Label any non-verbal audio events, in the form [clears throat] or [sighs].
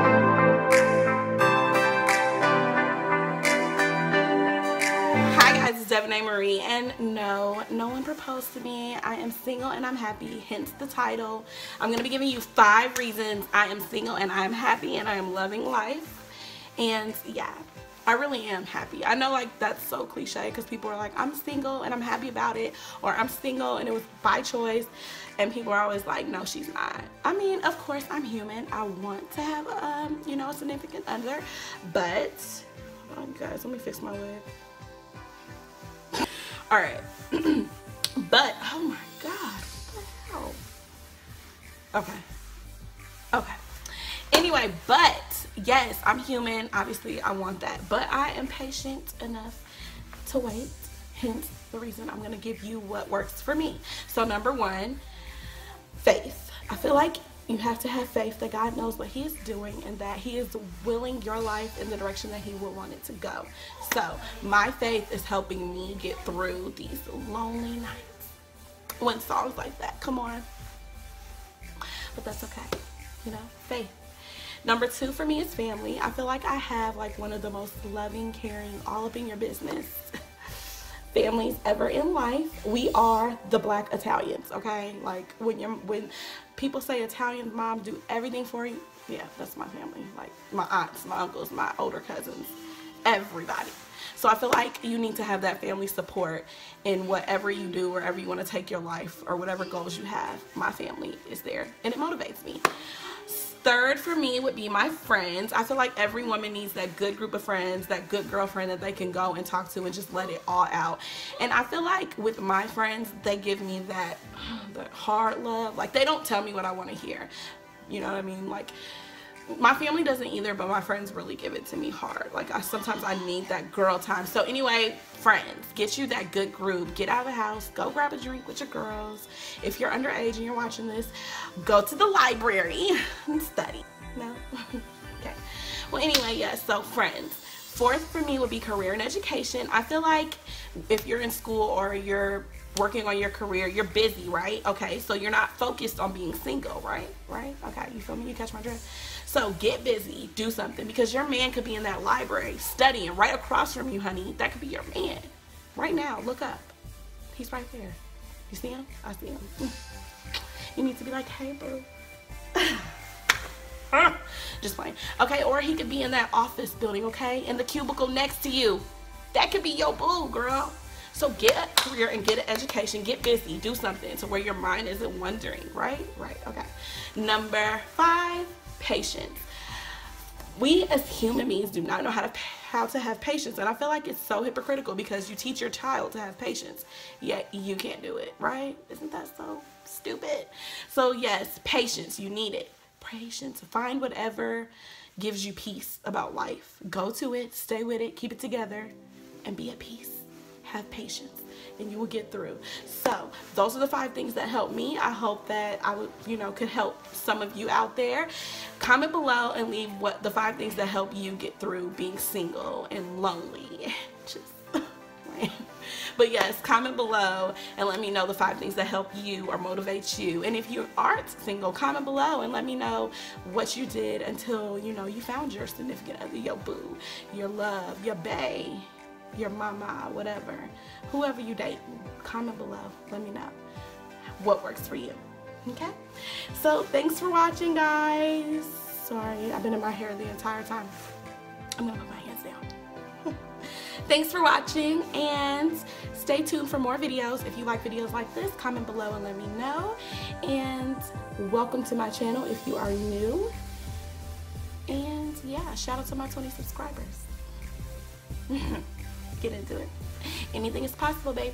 Hi guys, it's Devina Marie and no, no one proposed to me. I am single and I'm happy, hence the title. I'm going to be giving you five reasons I am single and I'm happy and I am loving life. And yeah, I really am happy. I know like that's so cliche because people are like, I'm single and I'm happy about it, or I'm single and it was by choice. And people are always like, no, she's not. I mean, of course, I'm human. I want to have, um, you know, a significant other, but, oh, guys, let me fix my wig. [laughs] All right. [clears throat] but, oh my hell? Okay. Okay. Anyway, but yes, I'm human. Obviously, I want that. But I am patient enough to wait. Hence the reason I'm to give you what works for me. So, number one, faith. I feel like you have to have faith that God knows what He is doing and that He is willing your life in the direction that He would want it to go. So, my faith is helping me get through these lonely nights when songs like that come on. But that's okay. You know, faith. Number two for me is family. I feel like I have like one of the most loving, caring, all up in your business [laughs] families ever in life. We are the black Italians, okay? Like when you're when people say Italian mom do everything for you, yeah, that's my family. Like my aunts, my uncles, my older cousins, everybody. So I feel like you need to have that family support in whatever you do, wherever you want to take your life or whatever goals you have. My family is there and it motivates me. Third for me would be my friends. I feel like every woman needs that good group of friends, that good girlfriend that they can go and talk to and just let it all out. And I feel like with my friends, they give me that, [sighs] that hard love. Like they don't tell me what I want to hear. You know what I mean? Like my family doesn't either but my friends really give it to me hard. Like I sometimes I need that girl time. So anyway friends get you that good group get out of the house. Go grab a drink with your girls. If you're underage and you're watching this go to the library and study. No? [laughs] Okay. Well anyway yes yeah, so friends fourth for me would be career and education I feel like if you're in school or you're working on your career you're busy right okay so you're not focused on being single right right okay you feel me you catch my drift so get busy, do something because your man could be in that library studying right across from you, honey. That could be your man. Right now, look up. He's right there. You see him? I see him. [laughs] You need to be like, hey, boo. [laughs] Just playing. Okay, or he could be in that office building, okay? In the cubicle next to you. That could be your boo, girl. So get a career and get an education. Get busy. Do something to where your mind isn't wandering, right? Right, okay. Number five, patience. We as human beings do not know how to how to have patience and I feel like it's so hypocritical because you teach your child to have patience yet you can't do it, right? Isn't that so stupid? So yes, patience, you need it. Patience, find whatever gives you peace about life. Go to it, stay with it, keep it together and be at peace. Have patience and you will get through. So those are the five things that helped me. I hope that I would, you know, could help some of you out there. Comment below and leave what the five things that help you get through being single and lonely. [laughs] Just [laughs] but yes comment below and let me know the five things that help you or motivate you and if you aren't single comment below and let me know what you did until you know you found your significant other your boo your love your bae your mama, whatever, whoever you date, comment below. Let me know what works for you. Okay? So thanks for watching, guys. Sorry, I've been in my hair the entire time. I'm gonna down. Thanks for watching and stay tuned for more videos. If you like videos like this, comment below and let me know. And welcome to my channel if you are new. And yeah, shout out to my 20 subscribers. [laughs] get into it. Anything is possible, babe.